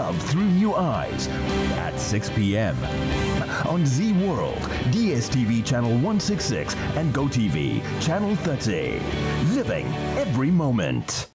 Love through new eyes at 6 p.m. on Zee World, DSTV Channel 166, and GoTV Channel 30. Living every moment.